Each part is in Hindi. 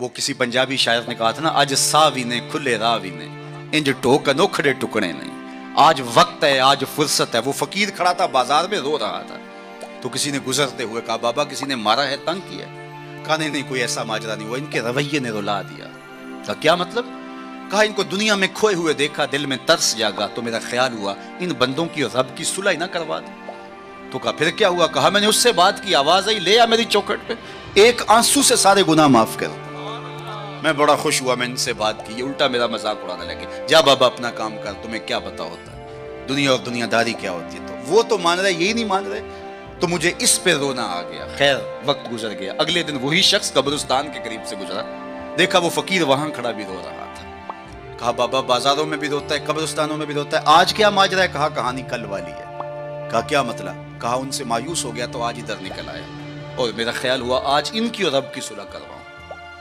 वो किसी पंजाबी शायर ने कहा था ना अज सावी ने, खुले रावी ने, इंज टोक अनोखड़े टुकड़े नहीं आज वक्त है, आज फुर्सत है। वो फकीर खड़ा था, बाज़ार में रो रहा था। तो किसी ने गुजरते हुए कहा, बाबा, किसी ने मारा है, तंग किया कहा, नहीं नहीं, कोई ऐसा माजरा नहीं हुआ। इनके रवैये ने रुला दिया। कहा क्या मतलब? कहा, इनको दुनिया में खोए हुए देखा, दिल में तरस जागा तो मेरा ख्याल हुआ, इन बंदों की रब की सुलह ना करवा दे। तो कहा, फिर क्या हुआ? कहा, मैंने उससे बात की, आवाज़ आई, ले आ मेरी चौखट पे। एक आँसू से सारे गुनाह माफ़ कर। मैं बड़ा खुश हुआ मैं इनसे बात की। ये उल्टा मेरा मज़ाक उड़ाने लगे। जा बाबा, अपना काम कर, तुम्हें क्या पता होता है? दुनिया और दुनियादारी क्या होती है? तो वो तो मान रहे यही नहीं मान रहे तो मुझे इस पे रोना आ गया। खैर, वक्त गुजर गया। अगले दिन वही शख्स कब्रिस्तान के करीब से गुजरा। देखा वो फकीर वहाँ खड़ा भी रो रहा था। कहा, बाबा, बाजारों में भी रोता है, कब्रिस्तानों में भी रोता है। आज क्या माजरा है? कहा, कहानी कल वाली है। कहा, क्या मतलब? कहा, उनसे मायूस हो गया तो आज इधर निकल आया और मेरा ख्याल हुआ, आज इनकी और रब की सुलह करवाऊं।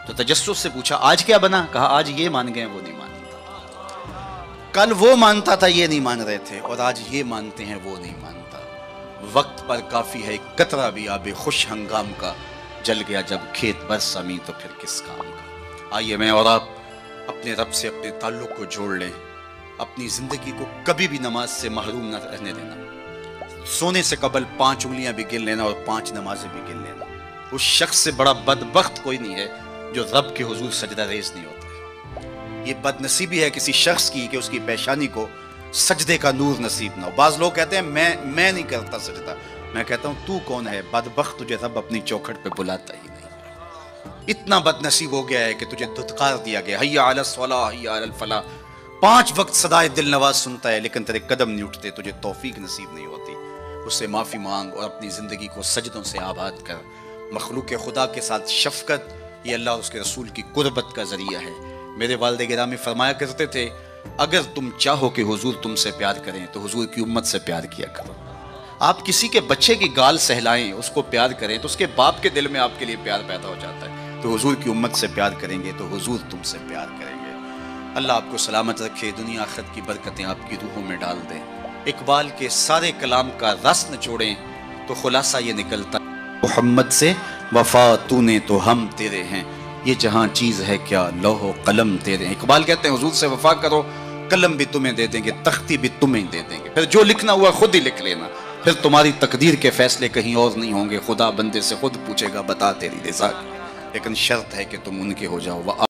तो तजस्स से पूछा, आज क्या बना? कहा, आज ये मान गए, वो नहीं मानता। कल वो मानता था, ये नहीं मान रहे थे। और आज ये मानते हैं, वो नहीं मानता। वक्त पर काफ़ी है कतरा भी आबे, खुश हंगाम का। जल गया जब खेत बरस समी तो फिर किस काम का? आइए मैं और आप अपने रब से अपने ताल्लुक को जोड़ लें। अपनी ज़िंदगी को कभी भी नमाज़ से महरूम न रहने देना। सोने से कबल पाँच उंगलियाँ भी गिन लेना और पाँच नमाजें भी गिन लेना। उस शख्स से बड़ा बदबख्त कोई नहीं है। जो रब के हजूर सजदा रेज नहीं होता ये बदनसीबी है किसी शख्स की कि उसकी पेशानी को सजदे का नूर नसीब ना हो। बाज लोग कहते हैं, मैं मैं नहीं करता सजदा। मैं कहता हूँ, तू कौन है? बदबख्त तुझे रब अपनी चौखट पे बुलाता ही नहीं। इतना बदनसीब हो गया है कि तुझे धुतकार दिया गया हैया अलसला हैया पाँच वक्त सदाए दिल नवाज़ सुनता है, लेकिन तेरे कदम नहीं उठते, तुझे तौफीक नसीब नहीं होती। उससे माफ़ी मांग और अपनी ज़िंदगी को सजदों से आबाद कर। मखलूक खुदा के साथ शफकत ये अल्लाह उसके रसूल की कुर्बत का ज़रिया है। मेरे वालद गिरामी फरमाया करते थे, अगर तुम चाहो कि हुजूर तुमसे प्यार करें तो हुजूर की उम्मत से प्यार किया करो। आप किसी के बच्चे की गाल सहलाएँ, उसको प्यार करें तो उसके बाप के दिल में आपके लिए प्यार पैदा हो जाता है। तो हुजूर की उम्मत से प्यार करेंगे तो हुजूर तुमसे प्यार करेंगे। अल्लाह आपको सलामत रखे, दुनिया आखिरत की बरकतें आपकी रूहों में डाल दें। इकबाल के सारे कलाम का रस छोड़ें तो खुलासा ये निकलता मोहम्मद से वफा तूने तो हम तेरे हैं। ये जहाँ चीज़ है क्या? लोहो, कलम तेरे हैं। इकबाल कहते हैं, हजूर से वफा करो, कलम भी तुम्हें दे देंगे, तख्ती भी तुम्हें दे देंगे। फिर जो लिखना हुआ खुद ही लिख लेना। फिर तुम्हारी तकदीर के फैसले कहीं और नहीं होंगे। खुदा बंदे से खुद पूछेगा, बता तेरी रिजा लेकिन शर्त है कि तुम उनके हो जाओ।